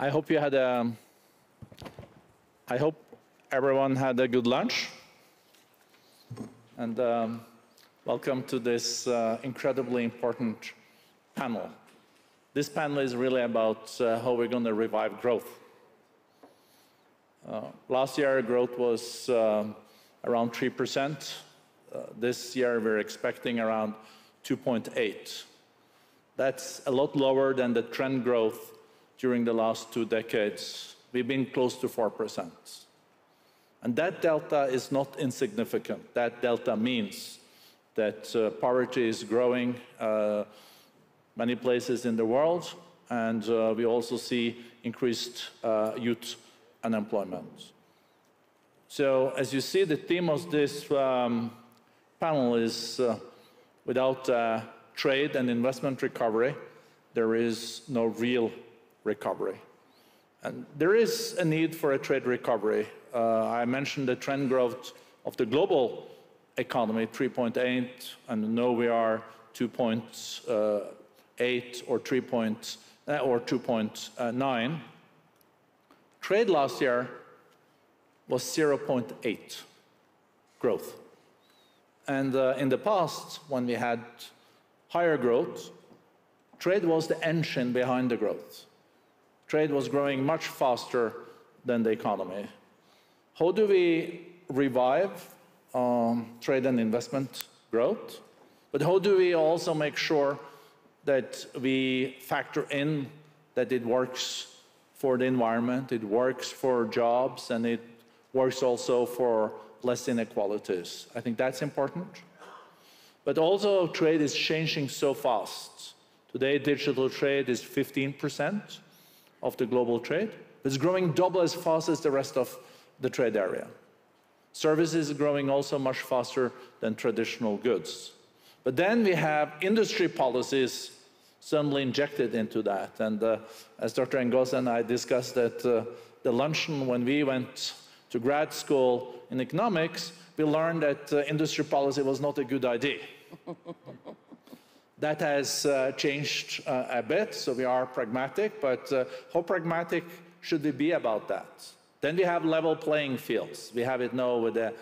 I hope you had a, I hope everyone had a good lunch. And um, welcome to this uh, incredibly important panel. This panel is really about uh, how we're going to revive growth. Uh, last year, growth was um, around 3%. Uh, this year, we're expecting around 2.8. That's a lot lower than the trend growth during the last two decades. We've been close to 4%. And that delta is not insignificant. That delta means that uh, poverty is growing uh, many places in the world, and uh, we also see increased uh, youth unemployment. So as you see, the theme of this um, panel is uh, without uh, trade and investment recovery, there is no real recovery. And there is a need for a trade recovery. Uh, I mentioned the trend growth of the global economy, 3.8, and now we are 2.8 or 3. Uh, or 2.9. Trade last year was 0.8 growth. And uh, in the past, when we had higher growth, trade was the engine behind the growth trade was growing much faster than the economy. How do we revive um, trade and investment growth? But how do we also make sure that we factor in that it works for the environment, it works for jobs, and it works also for less inequalities? I think that's important. But also, trade is changing so fast. Today, digital trade is 15 percent of the global trade. It's growing double as fast as the rest of the trade area. Services are growing also much faster than traditional goods. But then we have industry policies suddenly injected into that. And uh, as Dr. Ngozi and I discussed at uh, the luncheon when we went to grad school in economics, we learned that uh, industry policy was not a good idea. That has uh, changed uh, a bit, so we are pragmatic, but uh, how pragmatic should we be about that? Then we have level playing fields. We have it now with the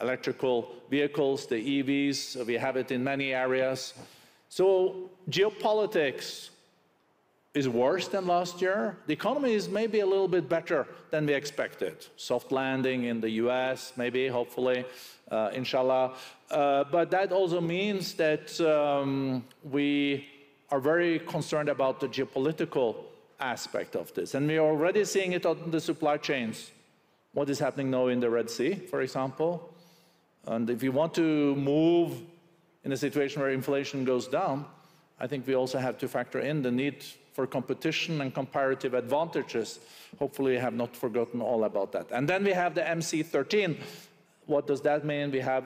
electrical vehicles, the EVs, we have it in many areas. So geopolitics is worse than last year. The economy is maybe a little bit better than we expected. Soft landing in the US, maybe, hopefully, uh, inshallah. Uh, but that also means that um, we are very concerned about the geopolitical aspect of this. And we're already seeing it on the supply chains. What is happening now in the Red Sea, for example. And if you want to move in a situation where inflation goes down, I think we also have to factor in the need for competition and comparative advantages. Hopefully, we have not forgotten all about that. And then we have the MC13. What does that mean? We have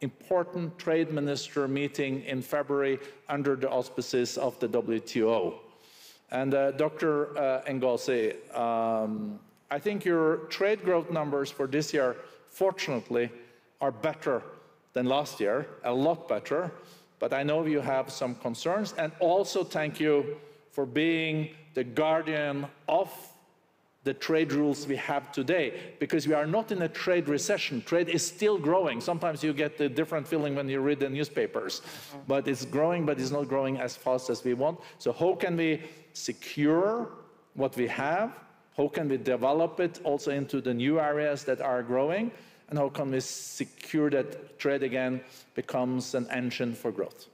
important trade minister meeting in February under the auspices of the WTO. And uh, Dr. Uh, Ngozi, um, I think your trade growth numbers for this year, fortunately, are better than last year, a lot better. But I know you have some concerns. And also thank you for being the guardian of the trade rules we have today because we are not in a trade recession. Trade is still growing. Sometimes you get a different feeling when you read the newspapers, but it's growing, but it's not growing as fast as we want. So, how can we secure what we have? How can we develop it also into the new areas that are growing? And how can we secure that trade again becomes an engine for growth?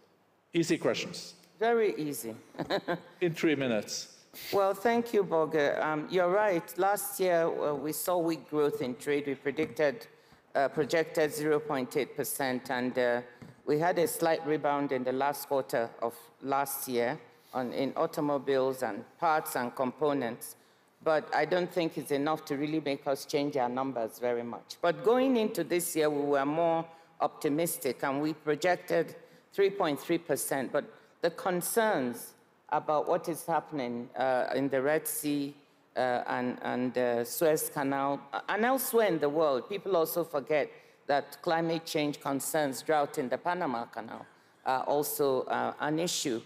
Easy questions. Very easy. in three minutes. Well, thank you, Børge. Um, you're right. Last year, uh, we saw weak growth in trade. We predicted, uh, projected 0.8%, and uh, we had a slight rebound in the last quarter of last year on, in automobiles and parts and components. But I don't think it's enough to really make us change our numbers very much. But going into this year, we were more optimistic, and we projected 3.3%. But the concerns about what is happening uh, in the Red Sea uh, and, and the Suez Canal uh, and elsewhere in the world. People also forget that climate change concerns, drought in the Panama Canal, are also uh, an issue.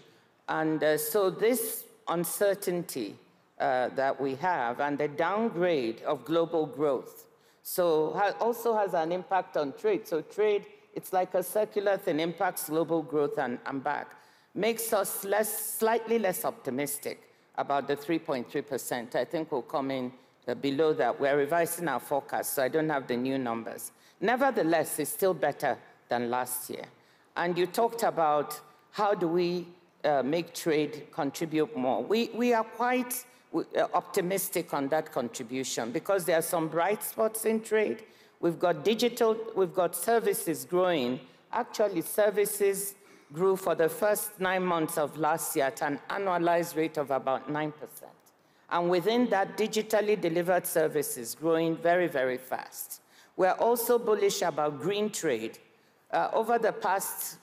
And uh, so this uncertainty uh, that we have and the downgrade of global growth. So also has an impact on trade. So trade, it's like a circular thing, impacts global growth and, and back. Makes us less, slightly less optimistic about the 3.3%. I think we'll come in uh, below that. We're revising our forecast, so I don't have the new numbers. Nevertheless, it's still better than last year. And you talked about how do we uh, make trade contribute more. We, we are quite uh, optimistic on that contribution because there are some bright spots in trade. We've got digital, we've got services growing. Actually, services grew for the first nine months of last year at an annualized rate of about 9%. And within that, digitally delivered services growing very, very fast. We're also bullish about green trade. Uh, over the past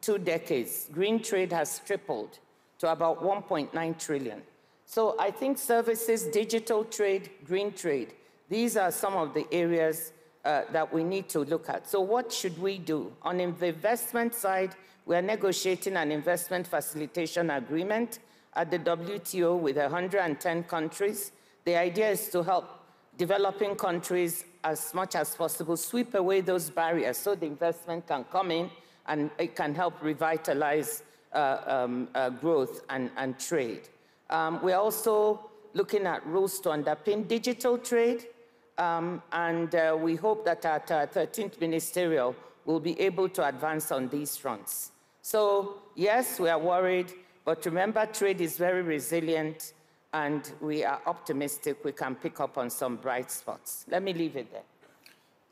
two decades, green trade has tripled to about 1.9 trillion. So I think services, digital trade, green trade, these are some of the areas uh, that we need to look at. So what should we do? On the investment side, we're negotiating an investment facilitation agreement at the WTO with 110 countries. The idea is to help developing countries as much as possible sweep away those barriers so the investment can come in and it can help revitalize uh, um, uh, growth and, and trade. Um, we're also looking at rules to underpin digital trade, um, and uh, we hope that at our 13th ministerial, we'll be able to advance on these fronts. So, yes, we are worried, but remember, trade is very resilient, and we are optimistic we can pick up on some bright spots. Let me leave it there.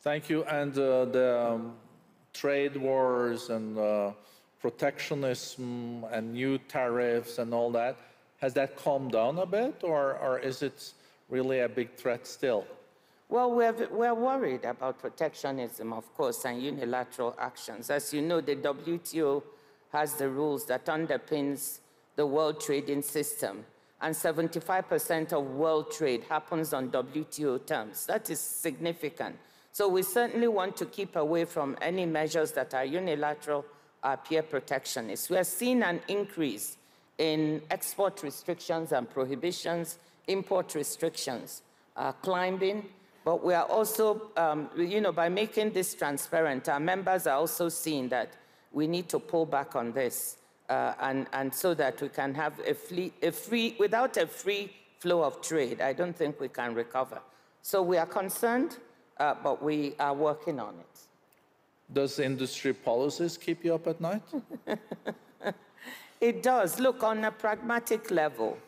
Thank you. And uh, the um, trade wars and uh, protectionism and new tariffs and all that, has that calmed down a bit, or, or is it really a big threat still? Well, we're, we're worried about protectionism, of course, and unilateral actions. As you know, the WTO has the rules that underpins the world trading system, and 75% of world trade happens on WTO terms. That is significant. So we certainly want to keep away from any measures that are unilateral or peer protectionist. We are seeing an increase in export restrictions and prohibitions, import restrictions are climbing, but we are also, um, you know, by making this transparent, our members are also seeing that we need to pull back on this, uh, and, and so that we can have a, free, a free, without a free flow of trade, I don't think we can recover. So we are concerned, uh, but we are working on it. Does industry policies keep you up at night? it does. Look, on a pragmatic level,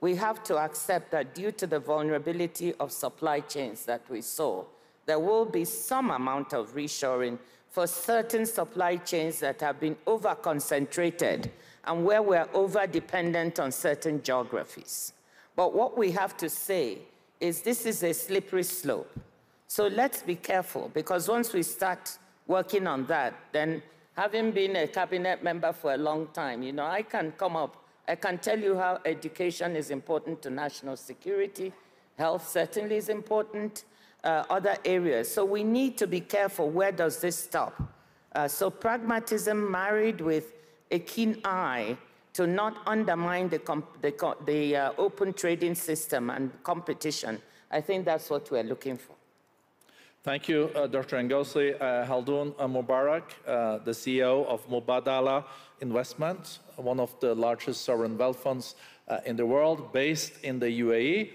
we have to accept that due to the vulnerability of supply chains that we saw, there will be some amount of reshoring for certain supply chains that have been over-concentrated and where we're over-dependent on certain geographies. But what we have to say is this is a slippery slope. So let's be careful, because once we start working on that, then having been a cabinet member for a long time, you know, I can come up, I can tell you how education is important to national security, health certainly is important, uh, other areas. So we need to be careful, where does this stop? Uh, so pragmatism married with a keen eye to not undermine the, the, the uh, open trading system and competition, I think that's what we're looking for. Thank you, uh, Dr. Ngozi. Uh, Khaldoon uh, Mubarak, uh, the CEO of Mubadala Investment, one of the largest sovereign wealth funds uh, in the world, based in the UAE.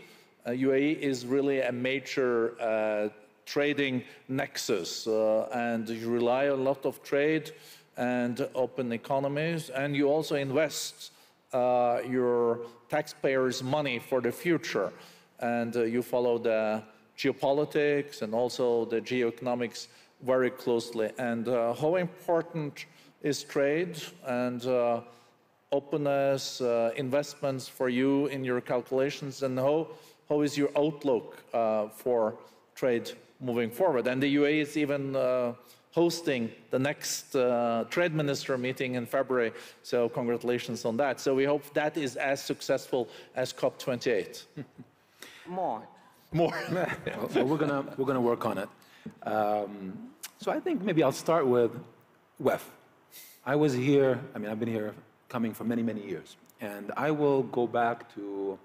UAE uh, is really a major trading nexus, and you rely on a lot of trade and open economies, and you also invest your taxpayers' money for the future, and you follow the geopolitics and also the geoeconomics very closely. And uh, how important is trade and uh, openness, uh, investments for you in your calculations, and how, how is your outlook uh, for trade moving forward? And the UAE is even uh, hosting the next uh, trade minister meeting in February, so congratulations on that. So we hope that is as successful as COP28. More. More. well, we're gonna we're gonna work on it. Um, so I think maybe I'll start with WEF. I was here. I mean, I've been here coming for many many years, and I will go back to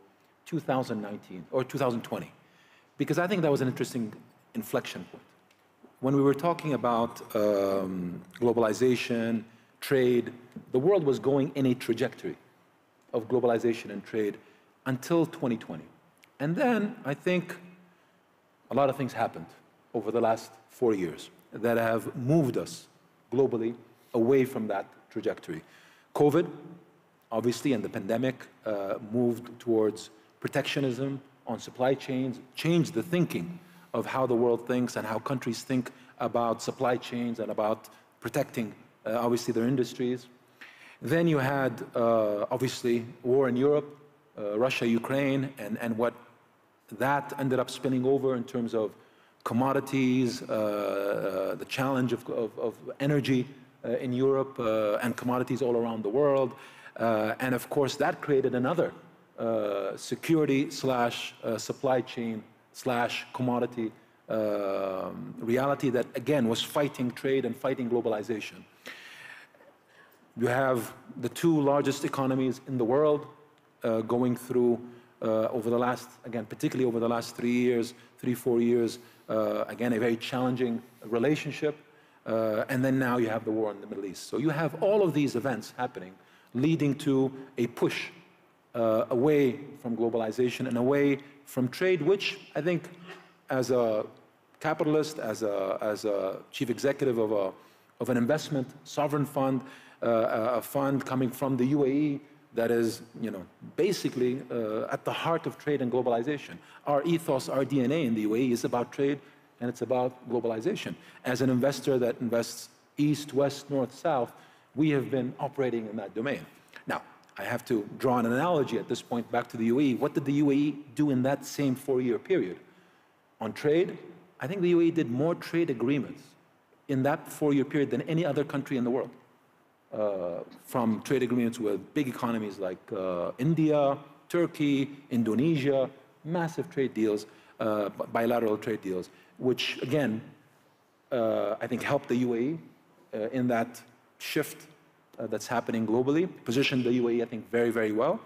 2019 or 2020, because I think that was an interesting inflection point. When we were talking about um, globalization, trade, the world was going in a trajectory of globalization and trade until 2020. And then I think a lot of things happened over the last four years that have moved us globally away from that trajectory. COVID, obviously, and the pandemic uh, moved towards protectionism on supply chains, changed the thinking of how the world thinks and how countries think about supply chains and about protecting, uh, obviously, their industries. Then you had, uh, obviously, war in Europe, uh, Russia, Ukraine, and, and what that ended up spinning over in terms of commodities, uh, uh, the challenge of, of, of energy uh, in Europe and commodities all around the world. And of course, that created another security slash supply chain slash commodity um, reality that, again, was fighting trade and fighting globalization. You have the two largest economies in the world uh, going through uh, over the last, again, particularly over the last three years, three, four years, uh, again, a very challenging relationship. Uh, and then now you have the war in the Middle East. So you have all of these events happening, leading to a push uh, away from globalization and away from trade, which I think, as a capitalist, as a, as a chief executive of, a, of an investment sovereign fund, uh, a fund coming from the UAE, that is, you know, basically uh, at the heart of trade and globalization. Our ethos, our DNA in the UAE is about trade and it's about globalization. As an investor that invests east, west, north, south, we have been operating in that domain. I have to draw an analogy at this point back to the UAE. What did the UAE do in that same four-year period? On trade, I think the UAE did more trade agreements in that four-year period than any other country in the world. Uh, from trade agreements with big economies like uh, India, Turkey, Indonesia, massive trade deals, uh, bilateral trade deals, which again, uh, I think helped the UAE uh, in that shift uh, that's happening globally, positioned the UAE, I think, very, very well.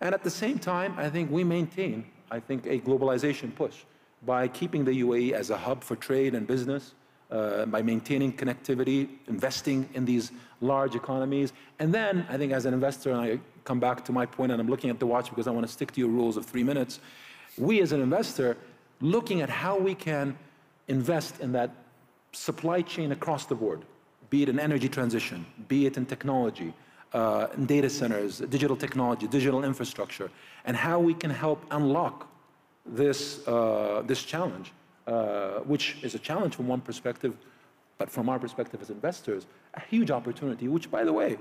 And at the same time, I think we maintain, I think, a globalization push by keeping the UAE as a hub for trade and business, uh, by maintaining connectivity, investing in these large economies. And then I think as an investor, and I come back to my point, and I'm looking at the watch because I want to stick to your rules of three minutes. We as an investor, looking at how we can invest in that supply chain across the board, be it in energy transition, be it in technology, uh, in data centers, digital technology, digital infrastructure, and how we can help unlock this, uh, this challenge uh, which is a challenge from one perspective, but from our perspective as investors, a huge opportunity, which, by the way,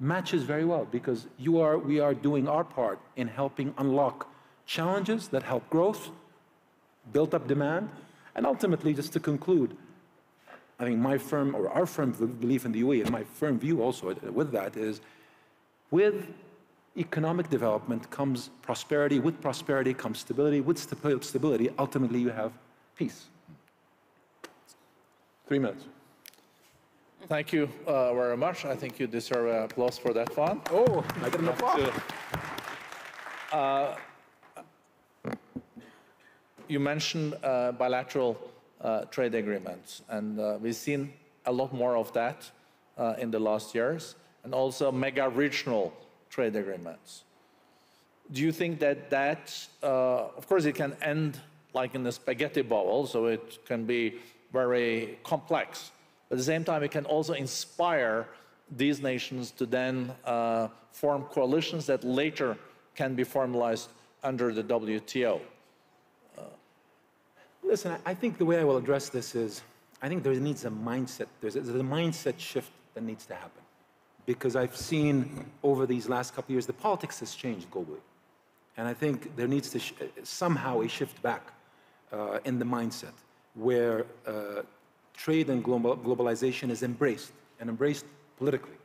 matches very well because you are, we are doing our part in helping unlock challenges that help growth, build up demand, and ultimately, just to conclude, I think my firm or our firm belief in the UAE and my firm view also with that is with economic development comes prosperity. With prosperity comes stability. With stability, ultimately, you have peace. Three minutes. Thank you uh, very much. I think you deserve an applause for that one. Oh, I get an applause. Uh, you mentioned uh, bilateral trade agreements, and uh, we've seen a lot more of that uh, in the last years, and also mega regional trade agreements. Do you think that that, of course, it can end like in a spaghetti bowl, so it can be very complex. But at the same time, it can also inspire these nations to then uh, form coalitions that later can be formalized under the WTO. Listen, I think the way I will address this is I think there needs a mindset, there's a, there's a mindset shift that needs to happen. Because I've seen over these last couple of years, the politics has changed globally. And I think there needs to somehow a shift back uh, in the mindset where uh, trade and global, globalization is embraced and embraced politically,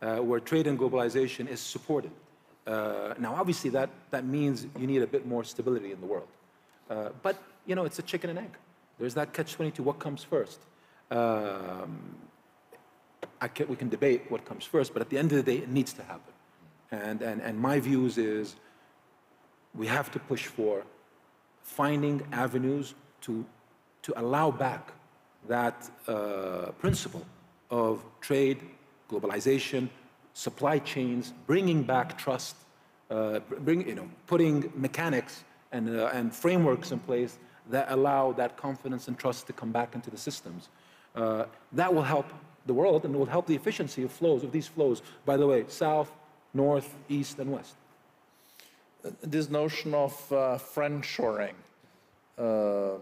uh, where trade and globalization is supported. Uh, now, obviously, that, that means you need a bit more stability in the world. Uh, but, you know, it's a chicken and egg. There's that catch-22, what comes first? Um, can, we can debate what comes first, but at the end of the day, it needs to happen. And, and, and my views is we have to push for finding avenues to, to allow back that uh, principle of trade, globalization, supply chains, bringing back trust, uh, bring, you know, putting mechanics and, uh, and frameworks in place that allow that confidence and trust to come back into the systems. Uh, that will help the world and will help the efficiency of flows, of these flows, by the way, south, north, east, and west. This notion of uh, friendshoring um,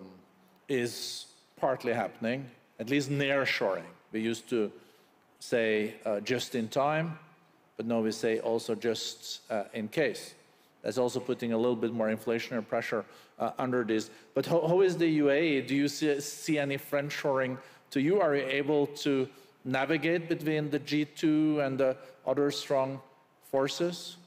is partly happening, at least nearshoring. We used to say uh, just in time, but now we say also just uh, in case. That's also putting a little bit more inflationary pressure uh, under this. But how, how is the UAE? Do you see, see any friendshoring to you? Are you able to navigate between the G2 and the other strong forces?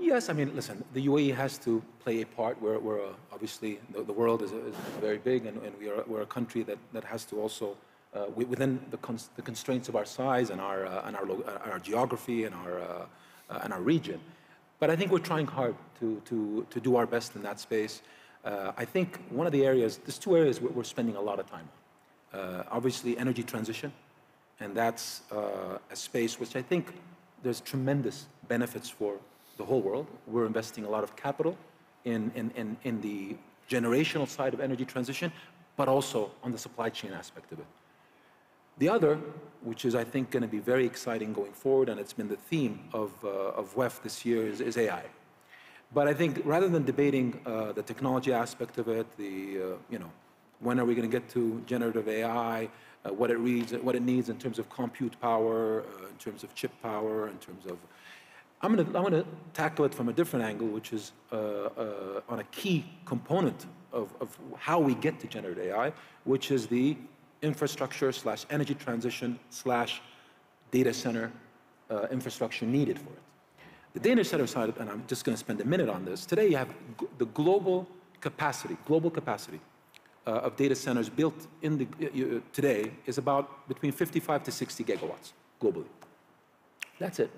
Yes, I mean, listen, the UAE has to play a part. We're, we're uh, obviously, the, the world is, is, very big, and, and we are, we're a country that, that has to also, uh, within the, cons the, constraints of our size and our, uh, and our, our geography and our, uh, uh, and our region. But I think we're trying hard to, to, to do our best in that space. Uh, I think one of the areas, there's two areas we're, spending a lot of time on. obviously, energy transition, and that's a space which I think there's tremendous benefits for the whole world. We're investing a lot of capital in, in, in, in the generational side of energy transition, but also on the supply chain aspect of it. The other, which is I think going to be very exciting going forward, and it's been the theme of, uh, of WEF this year, is, is, AI. But I think rather than debating uh, the technology aspect of it, the, uh, you know, when are we going to get to generative AI, uh, what, it reads, what it needs in terms of compute power, uh, in terms of chip power, in terms of I'm going to I'm to tackle it from a different angle, which is uh, uh, on a key component of, of how we get to generative AI, which is the infrastructure slash energy transition slash data center uh, infrastructure needed for it. The data center side, and I'm just going to spend a minute on this. Today, you have the global capacity, global capacity uh, of data centers built in the uh, today is about between 55 to 60 gigawatts globally. That's it.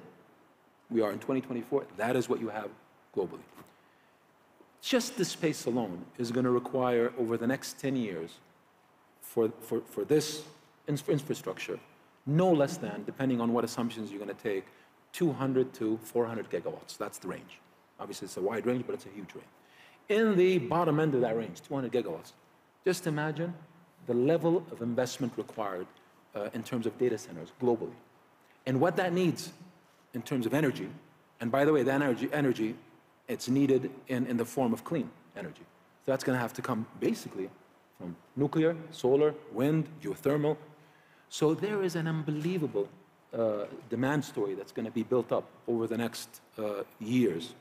We are in 2024. That is what you have globally. Just the space alone is going to require, over the next 10 years, for, for, for this infrastructure, no less than, depending on what assumptions you're going to take, 200 to 400 gigawatts. That's the range. Obviously, it's a wide range, but it's a huge range. In the bottom end of that range, 200 gigawatts, just imagine the level of investment required uh, in terms of data centers globally. And what that needs in terms of energy. And by the way, that energy, energy it's needed in, in the form of clean energy. So that's going to have to come basically from nuclear, solar, wind, geothermal. So there is an unbelievable uh, demand story that's going to be built up over the next uh, years,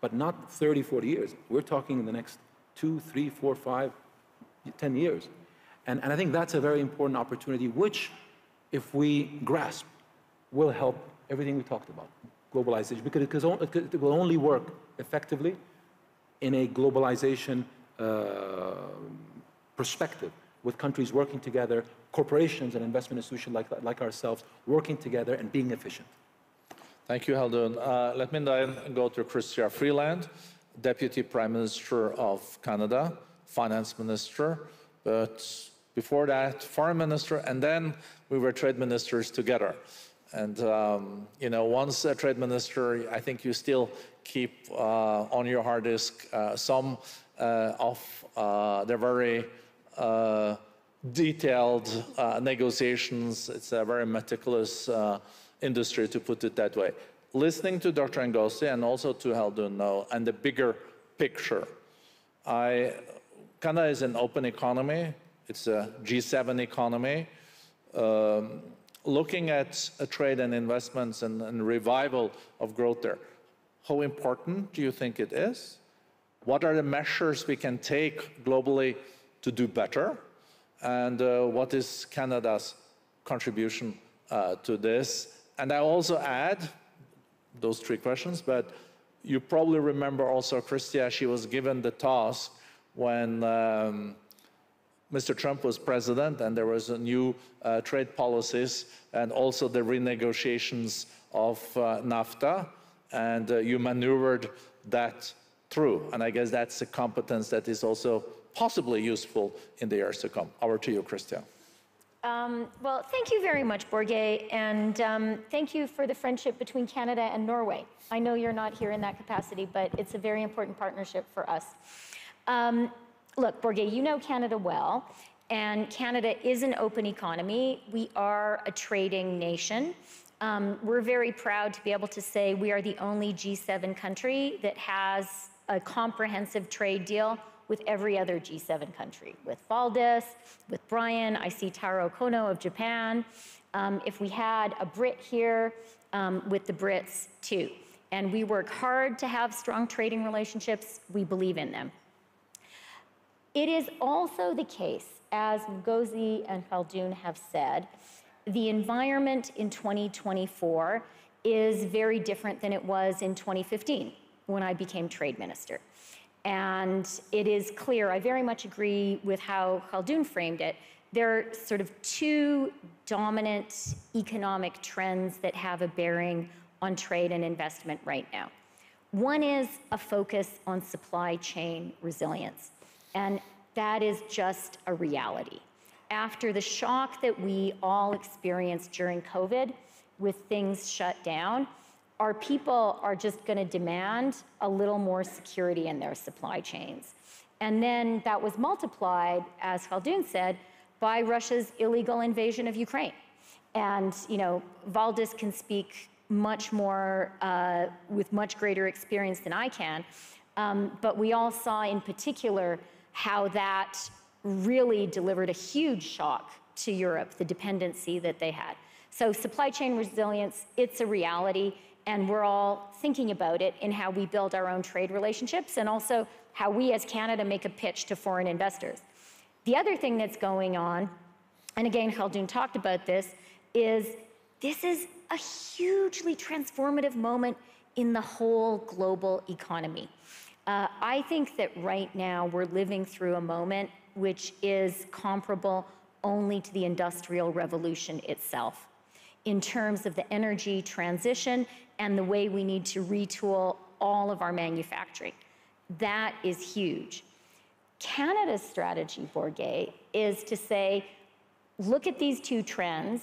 but not 30, 40 years. We're talking in the next two, three, four, five, 10 years. And, and I think that's a very important opportunity, which, if we grasp, will help everything we talked about, globalization, because it will only work effectively in a globalization uh, perspective with countries working together, corporations and investment institutions like, like ourselves working together and being efficient. Thank you, Khaldoon. Uh, let me then go to Chrystia Freeland, Deputy Prime Minister of Canada, Finance Minister, but before that, Foreign Minister, and then we were trade ministers together. And, um, you know, once a trade minister, I think you still keep uh, on your hard disk uh, some uh, of uh, the very detailed uh, negotiations. It's a very meticulous industry, to put it that way. Listening to Dr. Ngozi and also to Khaldoon now and the bigger picture, I, Canada is an open economy. It's a G7 economy. Um, looking at trade and investments and, and revival of growth there, how important do you think it is? What are the measures we can take globally to do better? And uh, what is Canada's contribution uh, to this? And I also add those three questions, but you probably remember also Chrystia, she was given the task when um, Mr. Trump was president and there was a new uh, trade policies and also the renegotiations of uh, NAFTA and uh, you maneuvered that through. And I guess that's a competence that is also possibly useful in the years to come. Over to you, Chrystia. Um, well, thank you very much, Børge, and um, thank you for the friendship between Canada and Norway. I know you're not here in that capacity, but it's a very important partnership for us. Um, look, Børge, you know Canada well, and Canada is an open economy. We are a trading nation. Um, we're very proud to be able to say we are the only G7 country that has a comprehensive trade deal with every other G7 country, with Valdis, with Brian, I see Taro Kono of Japan. Um, if we had a Brit here, um, with the Brits too. And we work hard to have strong trading relationships. We believe in them. It is also the case, as Ngozi and Khaldoon have said, the environment in 2024 is very different than it was in 2015 when I became trade minister. And it is clear, I very much agree with how Khaldoon framed it. There are sort of two dominant economic trends that have a bearing on trade and investment right now. One is a focus on supply chain resilience, and that is just a reality. After the shock that we all experienced during COVID with things shut down, our people are just going to demand a little more security in their supply chains. And then that was multiplied, as Khaldoon said, by Russia's illegal invasion of Ukraine. And, you know, Valdis can speak much more, uh, with much greater experience than I can. Um, but we all saw in particular how that really delivered a huge shock to Europe, the dependency that they had. So supply chain resilience, it's a reality and we're all thinking about it in how we build our own trade relationships and also how we as Canada make a pitch to foreign investors. The other thing that's going on, and again, Khaldoon talked about this, is this is a hugely transformative moment in the whole global economy. Uh, I think that right now we're living through a moment which is comparable only to the Industrial Revolution itself in terms of the energy transition and the way we need to retool all of our manufacturing. That is huge. Canada's strategy, Børge, is to say, look at these two trends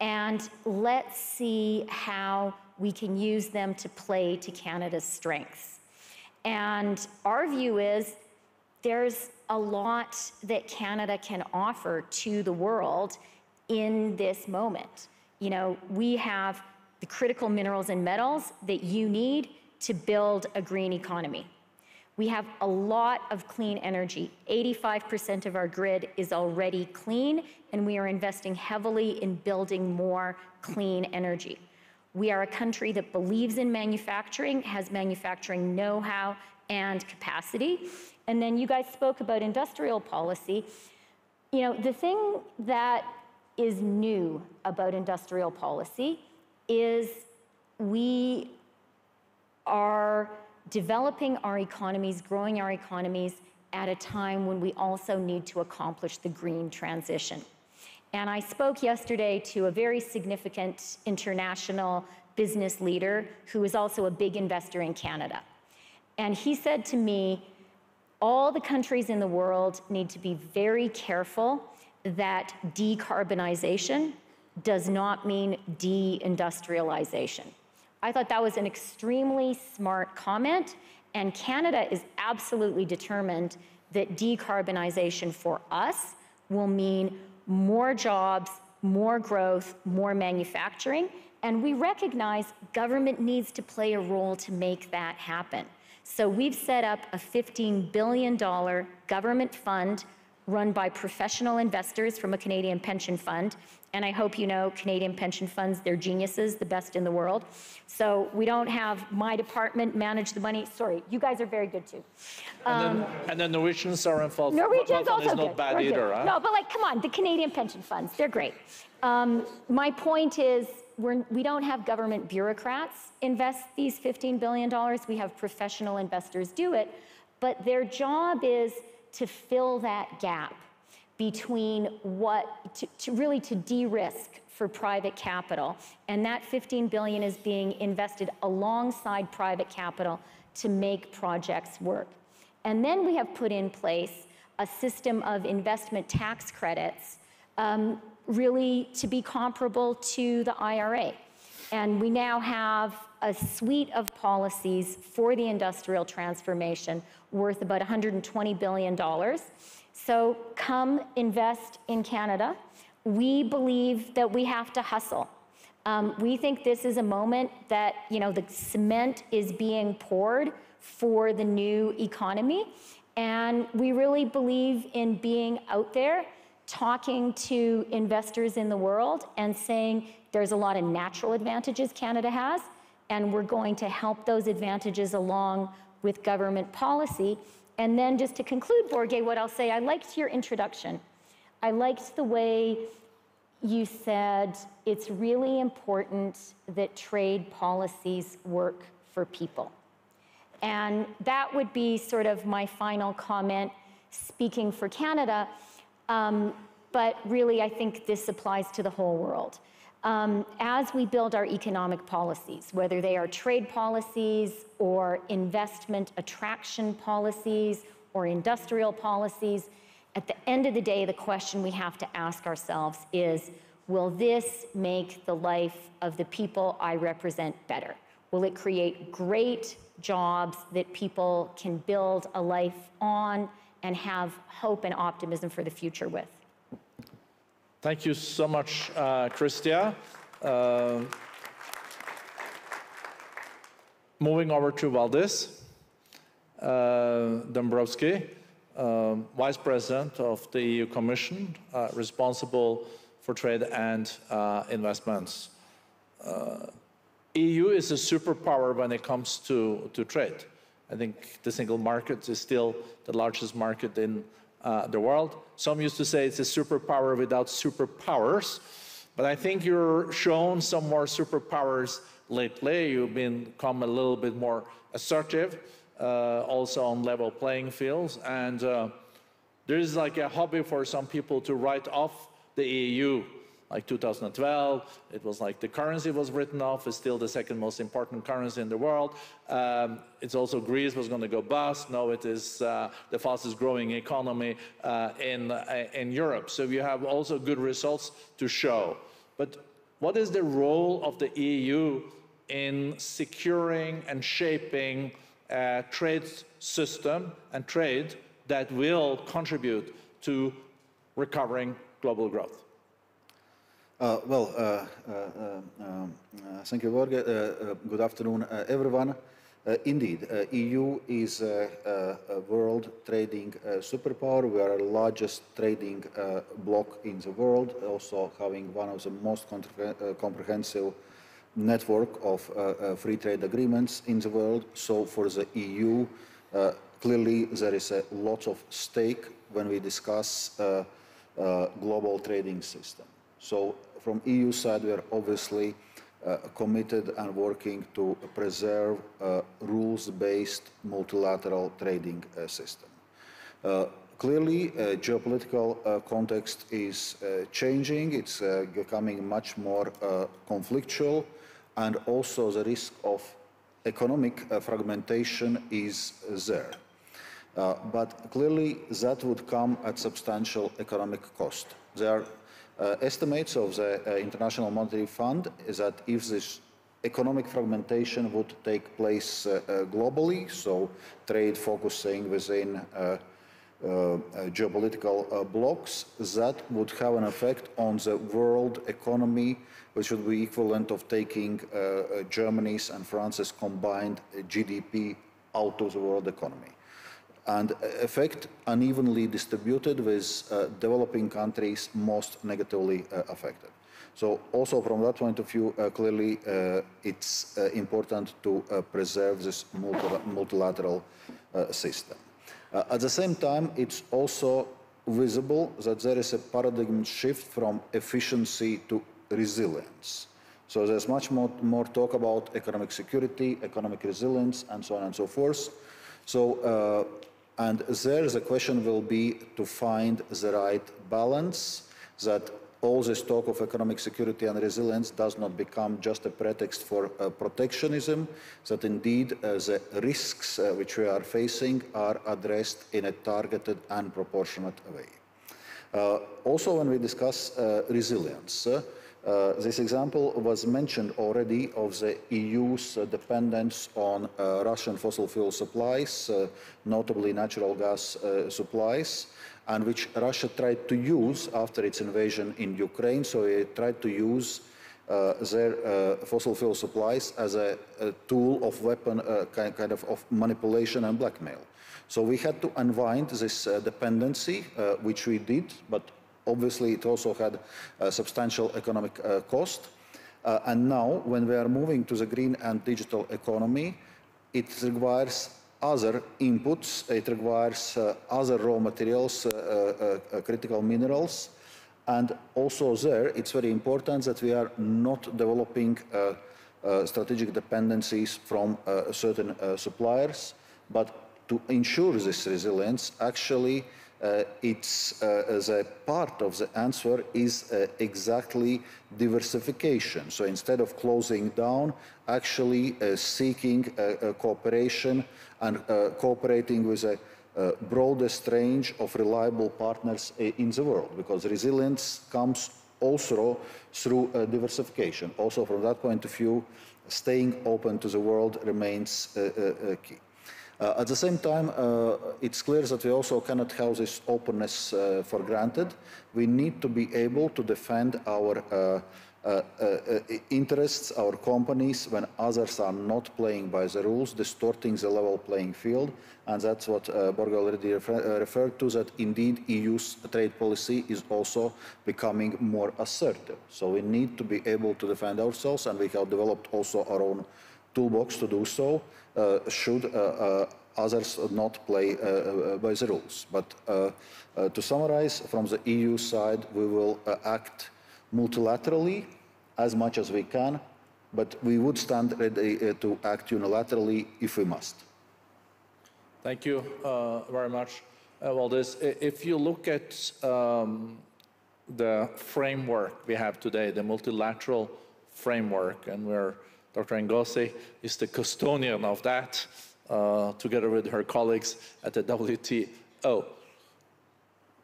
and let's see how we can use them to play to Canada's strengths. And our view is there's a lot that Canada can offer to the world in this moment. You know, we have the critical minerals and metals that you need to build a green economy. We have a lot of clean energy. 85% of our grid is already clean, and we are investing heavily in building more clean energy. We are a country that believes in manufacturing, has manufacturing know how and capacity. And then you guys spoke about industrial policy. You know, the thing that is new about industrial policy is we are developing our economies, growing our economies at a time when we also need to accomplish the green transition. And I spoke yesterday to a very significant international business leader who is also a big investor in Canada. And he said to me, all the countries in the world need to be very careful that decarbonization does not mean deindustrialization. I thought that was an extremely smart comment, and Canada is absolutely determined that decarbonization for us will mean more jobs, more growth, more manufacturing, and we recognize government needs to play a role to make that happen. So we've set up a $15 billion government fund run by professional investors from a Canadian pension fund. And I hope you know Canadian pension funds, they're geniuses, the best in the world. So we don't have my department manage the money. Sorry, you guys are very good too. And, then, and the Norwegians are involved. Norwegians also is good. bad We're either, huh? No, but like, come on, the Canadian pension funds, they're great. Um, my point is, we're, we don't have government bureaucrats invest these $15 billion. We have professional investors do it. But their job is to fill that gap between what, to, to really to de-risk for private capital. And that 15 billion is being invested alongside private capital to make projects work. And then we have put in place a system of investment tax credits, um, really to be comparable to the IRA. And we now have a suite of policies for the industrial transformation worth about $120 billion. So come invest in Canada. We believe that we have to hustle. Um, we think this is a moment that, you know, the cement is being poured for the new economy. And we really believe in being out there, talking to investors in the world and saying there's a lot of natural advantages Canada has, and we're going to help those advantages along with government policy. And then just to conclude, Børge, what I'll say, I liked your introduction. I liked the way you said it's really important that trade policies work for people. And that would be sort of my final comment, speaking for Canada. Um, but really, I think this applies to the whole world. Um, as we build our economic policies, whether they are trade policies or investment attraction policies or industrial policies, at the end of the day, the question we have to ask ourselves is Will this make the life of the people I represent better? Will it create great jobs that people can build a life on and have hope and optimism for the future with? Thank you so much, uh, Chrystia. Uh, moving over to Valdis uh, Dombrovskis, um, Vice President of the EU Commission, uh, responsible for trade and uh, investments. Uh, EU is a superpower when it comes to, to trade. I think the single market is still the largest market in uh, the world. Some used to say it's a superpower without superpowers, but I think you're shown some more superpowers lately. You've become a little bit more assertive, uh, also on level playing fields, and uh, there is like a hobby for some people to write off the EU like 2012, it was like the currency was written off, it's still the second most important currency in the world. Um, it's also Greece was going to go bust. Now it is uh, the fastest growing economy uh, in, uh, in Europe. So you have also good results to show. But what is the role of the EU in securing and shaping a trade system and trade that will contribute to recovering global growth? Uh, well, uh, uh, um, thank you, Børge. good afternoon, everyone. indeed, EU is a, a world trading superpower. We are the largest trading bloc in the world, also having one of the most comprehensive network of uh, free trade agreements in the world. So for the EU, uh, clearly there is a lot of stake when we discuss uh, global trading system. So from EU side, we are obviously uh, committed and working to preserve a rules-based multilateral trading uh, system. Uh, clearly, uh, geopolitical uh, context is uh, changing. It's becoming much more conflictual, and also the risk of economic fragmentation is there. but clearly, that would come at substantial economic cost. There uh, estimates of the uh, International Monetary Fund is that if this economic fragmentation would take place uh, globally, so trade focusing within uh, geopolitical uh, blocks, that would have an effect on the world economy, which would be equivalent of taking uh, Germany's and France's combined GDP out of the world economy and effect unevenly distributed with uh, developing countries most negatively uh, affected. So also from that point of view, uh, clearly uh, it's uh, important to uh, preserve this multi multilateral system. at the same time, it's also visible that there is a paradigm shift from efficiency to resilience. So there's much more, more talk about economic security, economic resilience, and so on and so forth. So and there the question will be to find the right balance that all this talk of economic security and resilience does not become just a pretext for uh, protectionism, that indeed uh, the risks uh, which we are facing are addressed in a targeted and proportionate way. Uh, also, when we discuss uh, resilience, uh, uh, this example was mentioned already of the EU's uh, dependence on uh, Russian fossil fuel supplies, notably natural gas supplies, and which Russia tried to use after its invasion in Ukraine. So it tried to use uh, their uh, fossil fuel supplies as a, a tool of weapon, uh, kind, kind, of, of manipulation and blackmail. So we had to unwind this dependency, which we did, but Obviously, it also had a substantial economic uh, cost. Uh, and now, when we are moving to the green and digital economy, it requires other inputs, it requires uh, other raw materials, uh, uh, uh, critical minerals, and also there, it's very important that we are not developing strategic dependencies from certain suppliers, but to ensure this resilience, actually, uh, it's uh, as a part of the answer is uh, exactly diversification. So instead of closing down, actually uh, seeking uh, cooperation and uh, cooperating with a broadest range of reliable partners in the world, because resilience comes also through diversification. Also, from that point of view, staying open to the world remains key. Uh, at the same time, uh, it's clear that we also cannot have this openness uh, for granted. We need to be able to defend our uh, uh, uh, interests, our companies, when others are not playing by the rules, distorting the level playing field. And that's what uh, Børge already refer referred to, that indeed EU's trade policy is also becoming more assertive. So we need to be able to defend ourselves, and we have developed also our own toolbox to do so, uh, should uh, uh, others not play by the rules. But to summarize, from the EU side, we will act multilaterally as much as we can, but we would stand ready to act unilaterally if we must. Thank you uh, very much, uh. If you look at um, the framework we have today, the multilateral framework, and we're Dr. Ngozi is the custodian of that, uh, together with her colleagues at the WTO.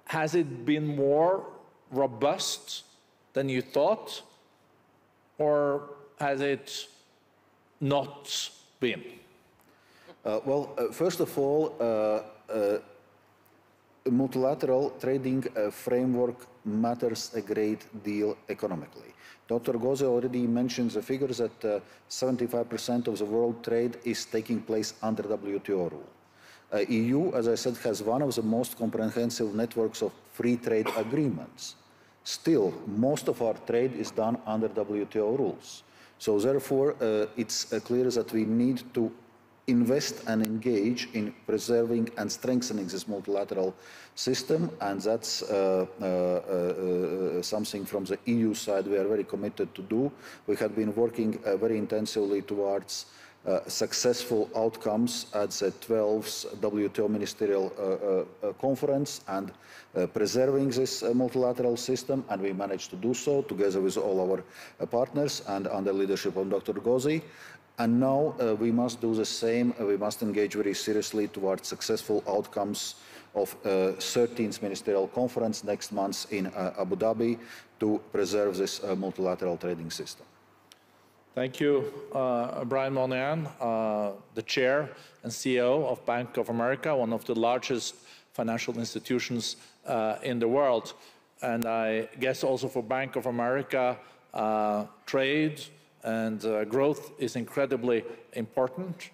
Has it been more robust than you thought, or has it not been? Uh, well, uh, first of all, uh, uh, multilateral trading uh, framework matters a great deal economically. Dr. Ngozi already mentioned the figures that 75% uh, of the world trade is taking place under WTO rule. Uh, EU, as I said, has one of the most comprehensive networks of free trade agreements. Still, most of our trade is done under WTO rules. So therefore, uh, it's uh, clear that we need to invest and engage in preserving and strengthening this multilateral system, and that's uh, uh, uh, something from the EU side we are very committed to do. We have been working uh, very intensively towards uh, successful outcomes at the 12th WTO Ministerial uh, Conference and preserving this multilateral system, and we managed to do so together with all our partners and under leadership of Dr. Ngozi. And now uh, we must do the same. Uh, we must engage very seriously towards successful outcomes of uh, 13th Ministerial Conference next month in uh, Abu Dhabi to preserve this uh, multilateral trading system. Thank you, Brian Moynihan, the chair and CEO of Bank of America, one of the largest financial institutions in the world. And I guess also for Bank of America, trade, and uh, growth is incredibly important.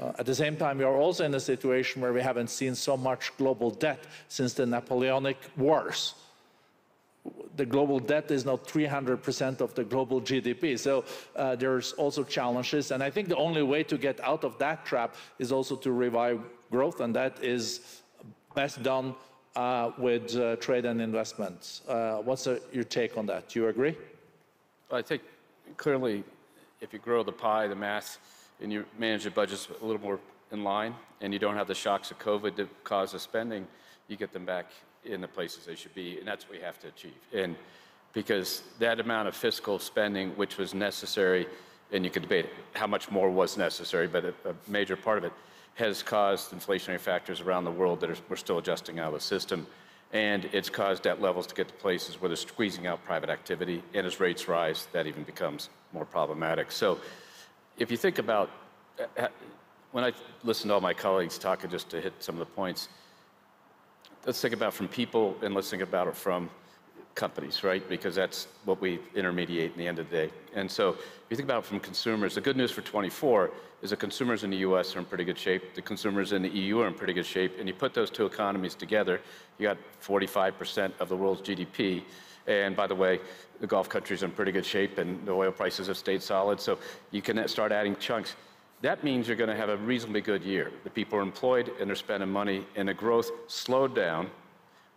Uh, at the same time, we are also in a situation where we haven't seen so much global debt since the Napoleonic Wars. The global debt is now 300% of the global GDP. So uh, there's also challenges. And I think the only way to get out of that trap is also to revive growth. And that is best done uh, with uh, trade and investments. Uh, what's your take on that? Do you agree? I think clearly, if you grow the pie, the mass, and you manage the budgets a little more in line, and you don't have the shocks of COVID that cause the spending, you get them back in the places they should be, and that's what we have to achieve. And because that amount of fiscal spending, which was necessary, and you could debate how much more was necessary, but a, a major part of it has caused inflationary factors around the world that are, we're still adjusting out of the system. And it's caused debt levels to get to places where they're squeezing out private activity. And as rates rise, that even becomes more problematic. So if you think about uh, when I listen to all my colleagues talking, just to hit some of the points, let's think about from people and let's think about it from companies, right? Because that's what we intermediate in the end of the day. And so if you think about it from consumers, the good news for 24 is the consumers in the US are in pretty good shape, the consumers in the EU are in pretty good shape, and you put those two economies together, you got 45% of the world's GDP. And by the way, the Gulf countries are in pretty good shape and the oil prices have stayed solid. So you can start adding chunks. That means you're going to have a reasonably good year. The people are employed and they're spending money, and the growth slowed down,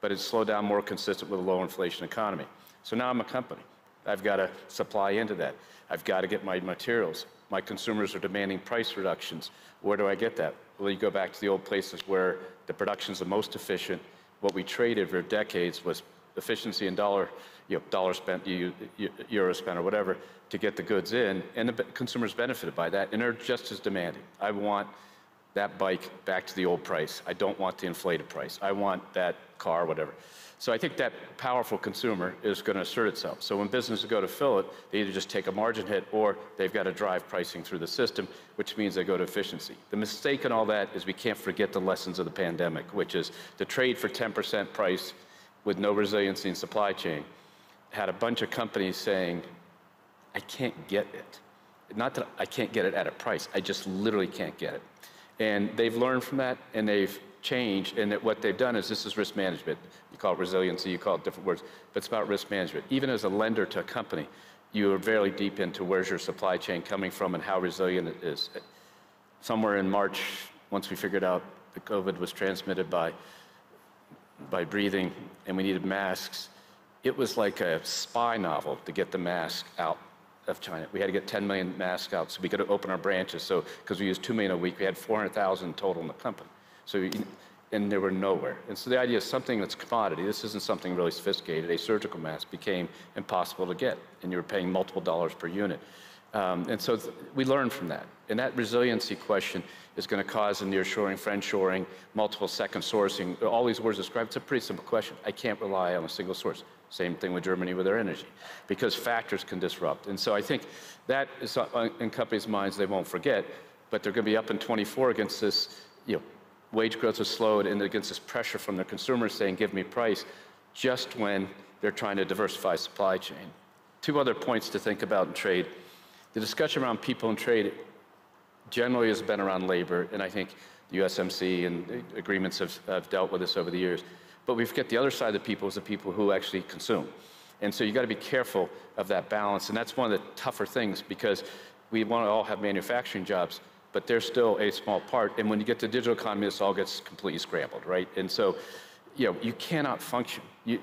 but it's slowed down more consistent with a low inflation economy. So now I'm a company. I've got to supply into that. I've got to get my materials. My consumers are demanding price reductions. Where do I get that? Well, you go back to the old places where the production's the most efficient. What we traded for decades was efficiency in dollar, you know, dollar spent, euro spent, or whatever, to get the goods in, and the consumers benefited by that, and they're just as demanding. I want that bike back to the old price. I don't want the inflated price. I want that car, whatever. So I think that powerful consumer is going to assert itself. So when businesses go to fill it, they either just take a margin hit or they've got to drive pricing through the system, which means they go to efficiency. The mistake in all that is we can't forget the lessons of the pandemic, which is to trade for 10% price with no resiliency in supply chain had a bunch of companies saying, I can't get it. Not that I can't get it at a price, I just literally can't get it. And they've learned from that and they've changed. And that what they've done is this is risk management. You call it resiliency, you call it different words, but it's about risk management. Even as a lender to a company, you are very deep into where's your supply chain coming from and how resilient it is. Somewhere in March, once we figured out that COVID was transmitted by, by breathing and we needed masks, it was like a spy novel to get the mask out of China. We had to get 10 million masks out so we could open our branches. So, because we used 2 million a week, we had 400,000 total in the company. So, and there were nowhere. And so the idea is something that's commodity, this isn't something really sophisticated. A surgical mask became impossible to get, and you were paying multiple dollars per unit. Um, and so we learned from that. And that resiliency question is going to cause a near-shoring, nearshoring, friendshoring, multiple second sourcing, all these words described. It's a pretty simple question. I can't rely on a single source. Same thing with Germany with their energy, because factors can disrupt. And so I think that is uh, in companies' minds they won't forget, but they're going to be up in 24 against this, you know, wage growth has slowed and against this pressure from their consumers saying, give me price, just when they're trying to diversify supply chain. Two other points to think about in trade. The discussion around people in trade generally has been around labor, and I think the USMC and uh, agreements have, have dealt with this over the years. But we forget the other side of the people is the people who actually consume. And so you got to be careful of that balance. And that's one of the tougher things because we want to all have manufacturing jobs, but they're still a small part. And when you get to digital economy, this all gets completely scrambled, right? And so, you know, you cannot function. You,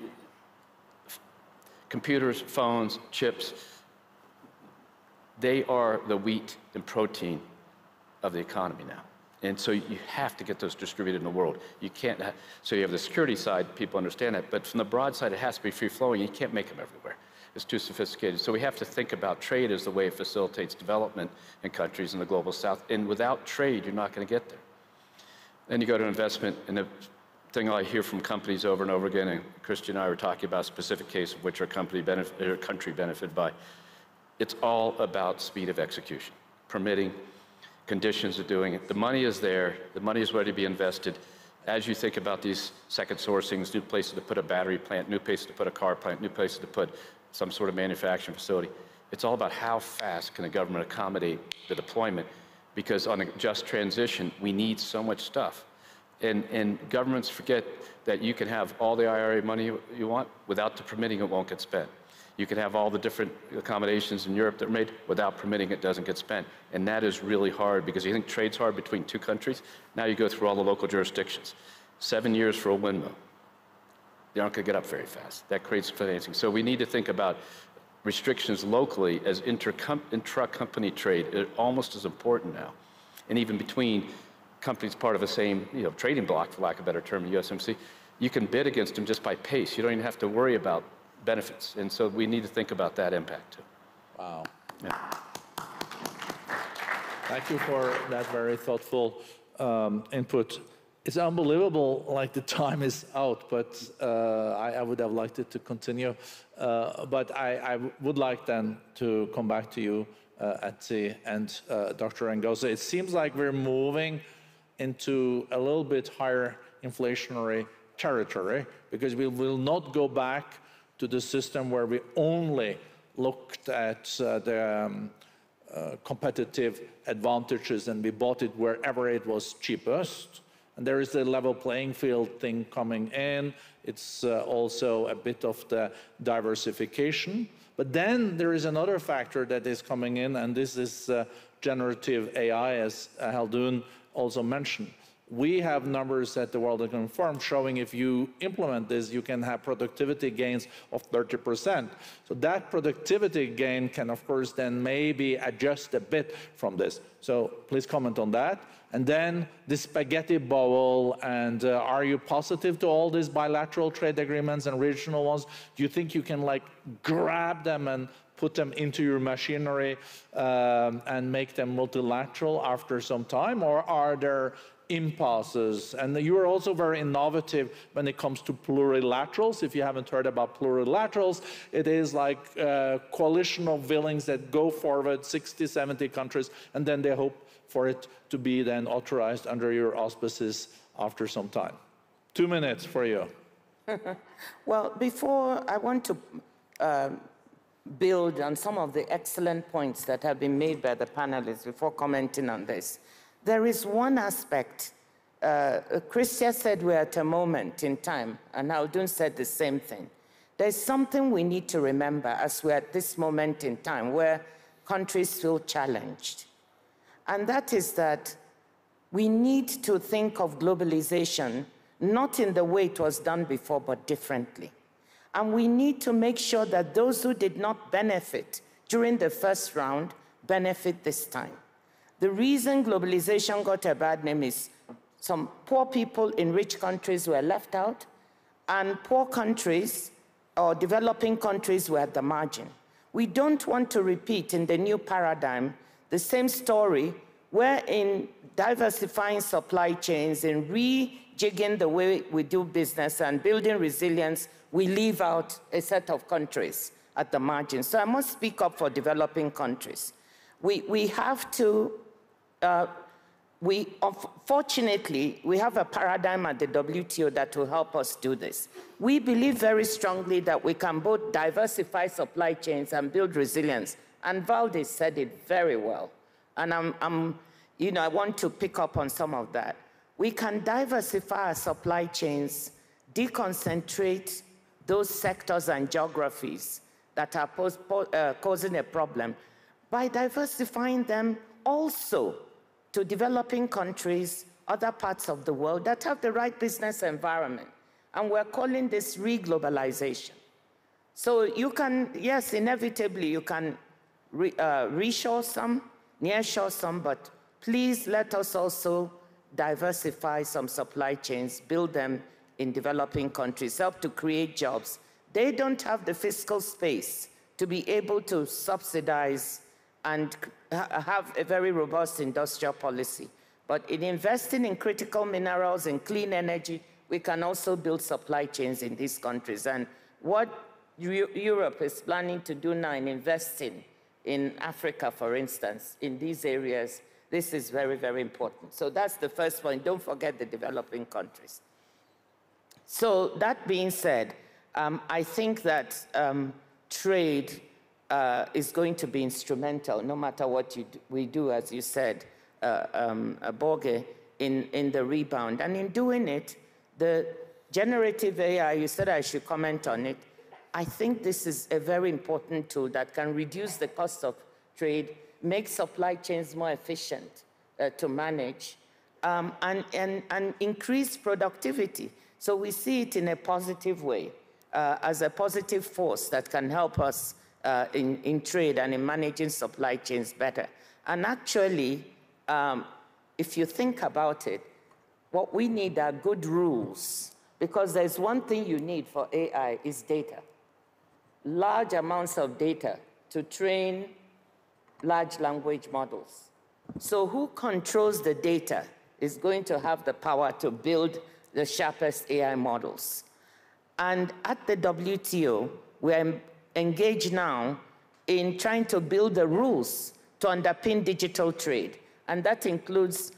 computers, phones, chips, they are the wheat and protein of the economy now. And so you have to get those distributed in the world. You can't, so you have the security side, people understand that, but from the broad side, it has to be free flowing. You can't make them everywhere. It's too sophisticated. So we have to think about trade as the way it facilitates development in countries in the global south. And without trade, you're not going to get there. Then you go to investment, and the thing I hear from companies over and over again, and Chrystia and I were talking about a specific case of which our company benefit, our country benefited by, it's all about speed of execution, permitting, conditions of doing it. The money is there, the money is ready to be invested. As you think about these second sourcings, new places to put a battery plant, new places to put a car plant, new places to put some sort of manufacturing facility, it's all about how fast can the government accommodate the deployment because on a just transition, we need so much stuff. And, and governments forget that you can have all the IRA money you want, without the permitting, it won't get spent. You can have all the different accommodations in Europe that are made without permitting it doesn't get spent. And that is really hard because you think trade's hard between two countries. Now you go through all the local jurisdictions. Seven years for a windmill. They aren't going to get up very fast. That creates financing. So we need to think about restrictions locally as intra-company trade. It almost as important now. And even between companies part of the same you know, trading block, for lack of a better term, USMC, you can bid against them just by pace. You don't even have to worry about benefits. And so we need to think about that impact too. Wow. Yeah. Thank you for that very thoughtful um, input. It's unbelievable, like the time is out, but uh, I, I, would have liked it to continue. Uh, but I, I, would like then to come back to you uh, at the end, uh, Dr. Ngozi. It seems like we're moving into a little bit higher inflationary territory because we will not go back to the system where we only looked at uh, the um, uh, competitive advantages and we bought it wherever it was cheapest. And there is the level playing field thing coming in. It's uh, also a bit of the diversification. But then there is another factor that is coming in, and this is uh, generative AI, as Khaldoon also mentioned we have numbers at the World Economic Forum showing if you implement this, you can have productivity gains of 30%. So that productivity gain can, of course, then maybe adjust a bit from this. So please comment on that. And then the spaghetti bowl, and uh, are you positive to all these bilateral trade agreements and regional ones? Do you think you can like grab them and put them into your machinery um, and make them multilateral after some time? Or are there impasses. And you are also very innovative when it comes to plurilaterals. If you haven't heard about plurilaterals, it is like a coalition of willings that go forward 60, 70 countries, and then they hope for it to be then authorized under your auspices after some time. Two minutes for you. well, before I want to uh, build on some of the excellent points that have been made by the panelists before commenting on this. There is one aspect. Uh, Chrystia said we're at a moment in time, and Khaldoon said the same thing. There's something we need to remember as we're at this moment in time where countries feel challenged. And that is that we need to think of globalization not in the way it was done before, but differently. And we need to make sure that those who did not benefit during the first round benefit this time. The reason globalization got a bad name is some poor people in rich countries were left out, and poor countries or developing countries were at the margin. We don't want to repeat in the new paradigm the same story where in diversifying supply chains and rejigging the way we do business and building resilience, we leave out a set of countries at the margin. So I must speak up for developing countries. We, we have to we, fortunately, we have a paradigm at the WTO that will help us do this. We believe very strongly that we can both diversify supply chains and build resilience. And Valdis said it very well. And I'm, I'm, you know, I want to pick up on some of that. We can diversify our supply chains, deconcentrate those sectors and geographies that are uh, causing a problem by diversifying them also to developing countries, other parts of the world that have the right business environment. And we're calling this reglobalization. So you can, yes, inevitably you can re, uh, reshore some, nearshore some, but please let us also diversify some supply chains, build them in developing countries, help to create jobs. They don't have the fiscal space to be able to subsidize and have a very robust industrial policy. But in investing in critical minerals and clean energy, we can also build supply chains in these countries. And what Europe is planning to do now in investing in Africa, for instance, in these areas, this is very, very important. So that's the first point. Don't forget the developing countries. So that being said, um, I think that um, trade uh, is going to be instrumental, no matter what do, we do, as you said, uh, um, uh, Børge, in, in the rebound. And in doing it, the generative AI, you said I should comment on it. I think this is a very important tool that can reduce the cost of trade, make supply chains more efficient uh, to manage, um, and, and, and increase productivity. So we see it in a positive way, uh, as a positive force that can help us uh, in, in trade and in managing supply chains better. And actually, um, if you think about it, what we need are good rules because there's one thing you need for AI is data. large amounts of data to train large language models. So who controls the data is going to have the power to build the sharpest AI models. And at the WTO, we're engaged now in trying to build the rules to underpin digital trade. And that includes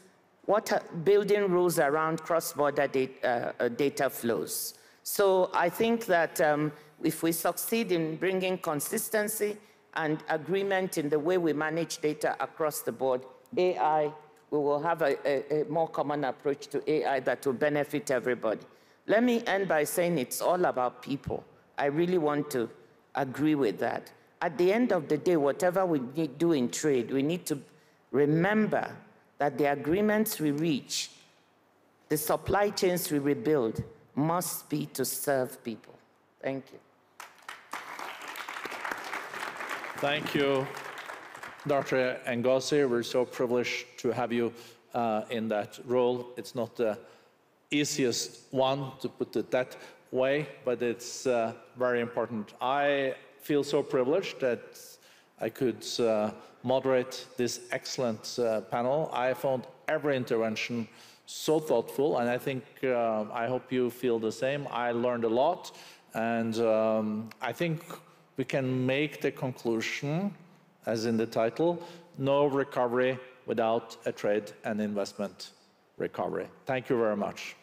what are building rules around cross-border data, uh, data flows. So I think that um, if we succeed in bringing consistency and agreement in the way we manage data across the board, AI, we will have a, a, a more common approach to AI that will benefit everybody. Let me end by saying it's all about people. I really want to agree with that. At the end of the day, whatever we do in trade, we need to remember that the agreements we reach, the supply chains we rebuild, must be to serve people. Thank you. Thank you, Dr. Ngozi. We're so privileged to have you uh, in that role. It's not the easiest one, to put it that way, but it's uh, very important. I feel so privileged that I could uh, moderate this excellent uh, panel. I found every intervention so thoughtful, and I think, uh, I hope you feel the same. I learned a lot, and um, I think we can make the conclusion, as in the title, no recovery without a trade and investment recovery. Thank you very much.